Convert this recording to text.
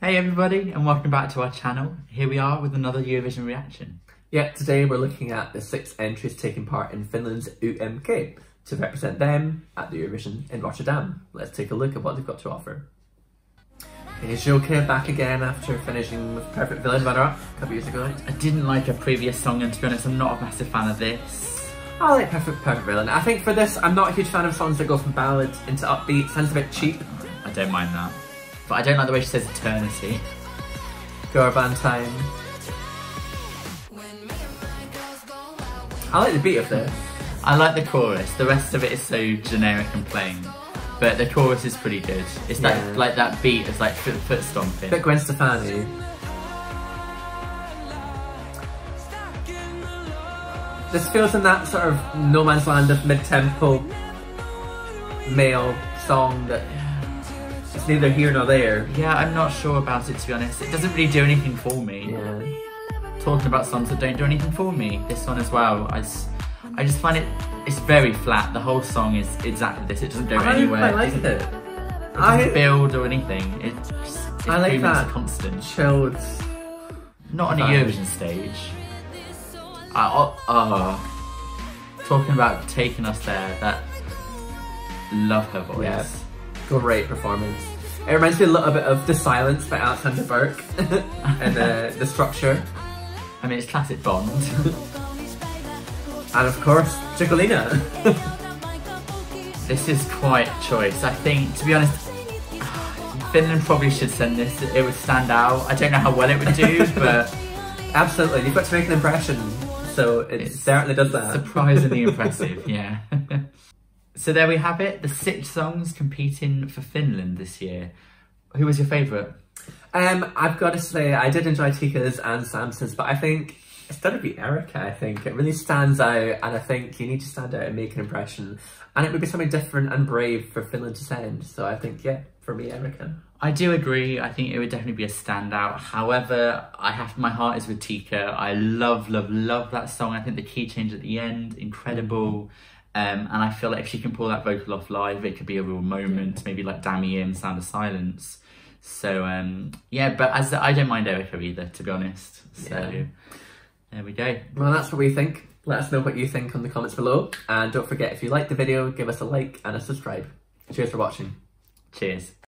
Hey everybody and welcome back to our channel. Here we are with another Eurovision reaction. Yeah, today we're looking at the six entries taking part in Finland's UMK to represent them at the Eurovision in Rotterdam. Let's take a look at what they've got to offer. Is Zühlke back again after finishing with Perfect Villain runner-up a couple years ago? I didn't like a previous song and to be honest I'm not a massive fan of this. I like Perfect, Perfect Villain. I think for this I'm not a huge fan of songs that go from ballads into upbeat. Sounds a bit cheap. I don't mind that. But I don't like the way she says eternity. Garban time. I like the beat of this. I like the chorus. The rest of it is so generic and plain. But the chorus is pretty good. It's that like that beat is like foot, foot stomping. But Gwen Stefani. This feels in that sort of no man's land of mid-tempo male song that it's neither here nor there. Yeah, I'm not sure about it to be honest. It doesn't really do anything for me. Yeah. Talking about songs that don't do anything for me. This one as well. I just find it it's very flat. The whole song is exactly this. It doesn't go I anywhere. quite like doesn't, it. it doesn't I build or anything. It just it's I like that. a constant. chilled. Not on a. Eurovision stage. I, oh, oh, talking about taking us there. That love her voice. Yeah. Great performance. It reminds me a little bit of The Silence by Alexandra Burke and uh, the structure. I mean, it's classic Bond. And of course, Cicciolina. this is quite a choice. I think, to be honest, Finland probably should send this. It would stand out. I don't know how well it would do, but Absolutely, you've got to make an impression. So it It's certainly does that. surprisingly impressive. Yeah. So there we have it. The six songs competing for Finland this year. Who was your favourite? Um, I've got to say, I did enjoy Tika's and Sansa's, but I think it's got to be Erika. I think it really stands out, and I think you need to stand out and make an impression. And it would be something different and brave for Finland to send. So I think, yeah, for me, Erika. I do agree. I think it would definitely be a standout. However, I have my heart is with Tika. I love, love, love that song. I think the key change at the end, incredible. Um, and I feel like if she can pull that vocal off live, it could be a real moment. Maybe like Dami Im Sound of Silence. So um, yeah, but as I don't mind Erika either, to be honest. So Yeah. there we go. Well, that's what we think. Let us know what you think in the comments below. And don't forget, if you like the video, give us a like and a subscribe. Cheers for watching. Cheers.